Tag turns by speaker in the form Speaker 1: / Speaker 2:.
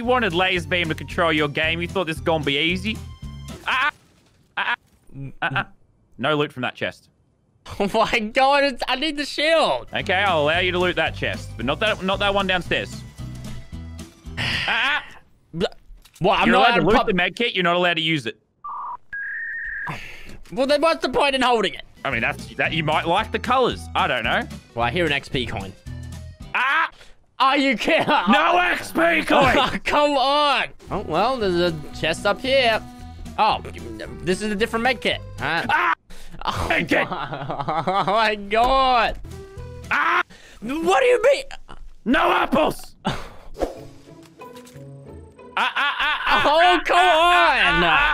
Speaker 1: you wanted Lazarbeam to control your game. You thought this was gonna be easy. Ah, ah, ah, ah, ah. No loot from that chest.
Speaker 2: Oh my god, it's, I need the shield.
Speaker 1: Okay, I'll allow you to loot that chest, but not that not that one downstairs. Ah, ah.
Speaker 2: Well, I'm
Speaker 1: You're
Speaker 2: not
Speaker 1: allowed to
Speaker 2: allowed
Speaker 1: loot
Speaker 2: to pop.
Speaker 1: the med kit. You're not allowed to use it.
Speaker 2: Well, then what's the point in holding it?
Speaker 1: I mean, that's that. You might like the colors. I don't know.
Speaker 2: Well, I hear an XP coin.
Speaker 1: Ah,
Speaker 2: Are you kidding?
Speaker 1: no XP coin.
Speaker 2: Oh, come on. Oh, well, there's a chest up here. Oh, this is a different med kit. Huh?
Speaker 1: ah,
Speaker 2: Oh,
Speaker 1: med kit.
Speaker 2: oh my god.
Speaker 1: ah,
Speaker 2: What do you mean?
Speaker 1: no apples. ah, ah, ah, ah,
Speaker 2: Oh, come
Speaker 1: ah, ah,
Speaker 2: on.
Speaker 1: ah, ah.